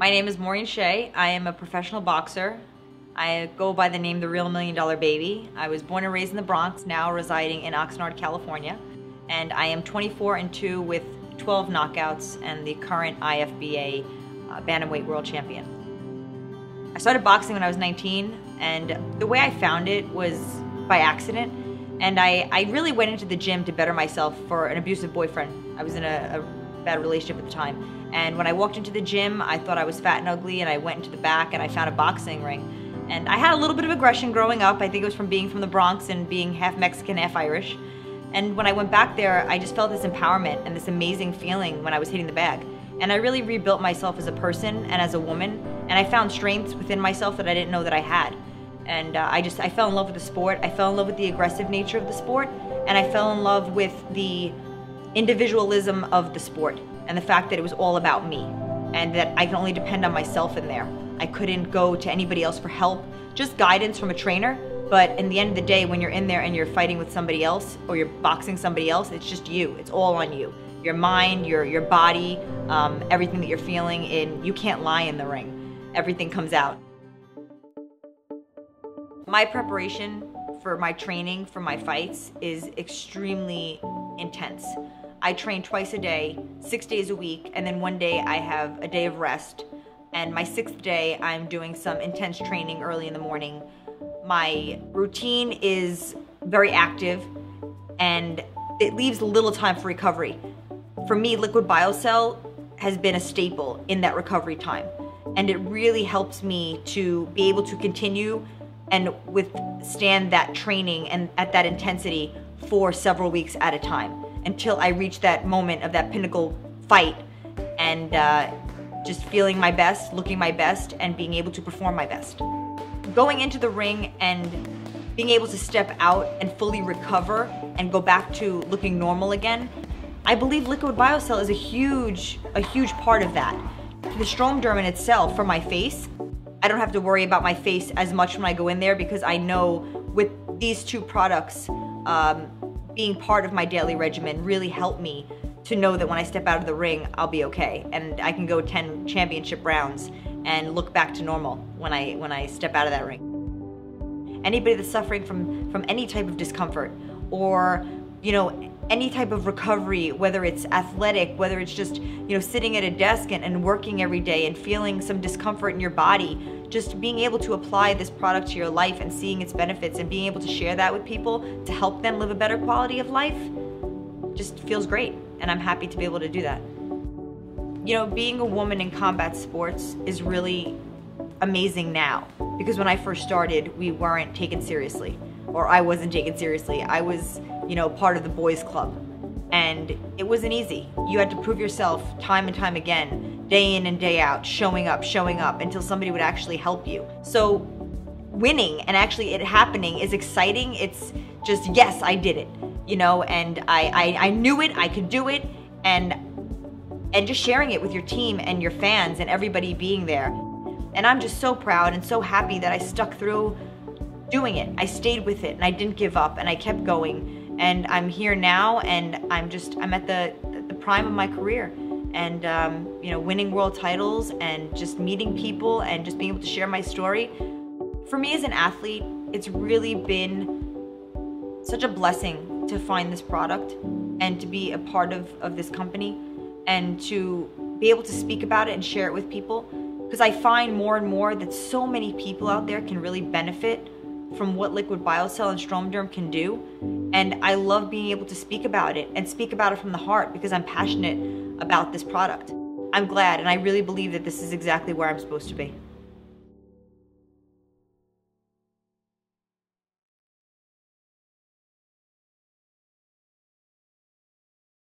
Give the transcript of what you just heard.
My name is Maureen Shea. I am a professional boxer. I go by the name The Real Million Dollar Baby. I was born and raised in the Bronx, now residing in Oxnard, California. And I am 24 and 2 with 12 knockouts and the current IFBA uh, Bantamweight World Champion. I started boxing when I was 19, and the way I found it was by accident. And I, I really went into the gym to better myself for an abusive boyfriend. I was in a, a bad relationship at the time. And when I walked into the gym, I thought I was fat and ugly, and I went into the back and I found a boxing ring. And I had a little bit of aggression growing up. I think it was from being from the Bronx and being half Mexican, half Irish. And when I went back there, I just felt this empowerment and this amazing feeling when I was hitting the bag. And I really rebuilt myself as a person and as a woman. And I found strengths within myself that I didn't know that I had. And uh, I just, I fell in love with the sport. I fell in love with the aggressive nature of the sport. And I fell in love with the individualism of the sport and the fact that it was all about me and that I can only depend on myself in there. I couldn't go to anybody else for help, just guidance from a trainer. But in the end of the day, when you're in there and you're fighting with somebody else or you're boxing somebody else, it's just you. It's all on you. Your mind, your your body, um, everything that you're feeling. In you can't lie in the ring. Everything comes out. My preparation for my training for my fights is extremely intense. I train twice a day, six days a week, and then one day I have a day of rest. And my sixth day, I'm doing some intense training early in the morning. My routine is very active and it leaves little time for recovery. For me, Liquid BioCell has been a staple in that recovery time. And it really helps me to be able to continue and withstand that training and at that intensity for several weeks at a time until I reach that moment of that pinnacle fight and uh, just feeling my best, looking my best, and being able to perform my best. Going into the ring and being able to step out and fully recover and go back to looking normal again, I believe Liquid BioCell is a huge, a huge part of that. The StromaDerm in itself, for my face, I don't have to worry about my face as much when I go in there because I know with these two products, um, being part of my daily regimen really helped me to know that when I step out of the ring, I'll be okay, and I can go 10 championship rounds and look back to normal when I when I step out of that ring. Anybody that's suffering from from any type of discomfort or you know any type of recovery, whether it's athletic, whether it's just, you know, sitting at a desk and, and working every day and feeling some discomfort in your body, just being able to apply this product to your life and seeing its benefits and being able to share that with people to help them live a better quality of life just feels great. And I'm happy to be able to do that. You know, being a woman in combat sports is really amazing now because when I first started, we weren't taken seriously or I wasn't taken seriously. I was, you know, part of the boys club. And it wasn't easy. You had to prove yourself time and time again, day in and day out, showing up, showing up until somebody would actually help you. So winning and actually it happening is exciting. It's just, yes, I did it, you know, and I, I, I knew it, I could do it, and and just sharing it with your team and your fans and everybody being there. And I'm just so proud and so happy that I stuck through doing it. I stayed with it and I didn't give up and I kept going. And I'm here now and I'm just, I'm at the, the prime of my career. And, um, you know, winning world titles and just meeting people and just being able to share my story. For me as an athlete, it's really been such a blessing to find this product and to be a part of, of this company and to be able to speak about it and share it with people because I find more and more that so many people out there can really benefit from what Liquid BioCell and StromaDerm can do. And I love being able to speak about it and speak about it from the heart because I'm passionate about this product. I'm glad and I really believe that this is exactly where I'm supposed to be.